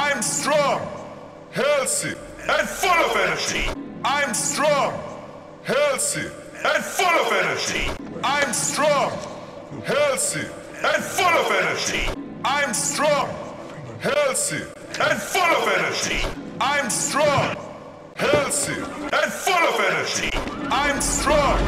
I'm strong, healthy, and full of energy. I'm strong, healthy, and full of energy. I'm strong, healthy, and full of energy. I'm strong, healthy, and full of energy. I'm strong, healthy, and full of energy. I'm strong,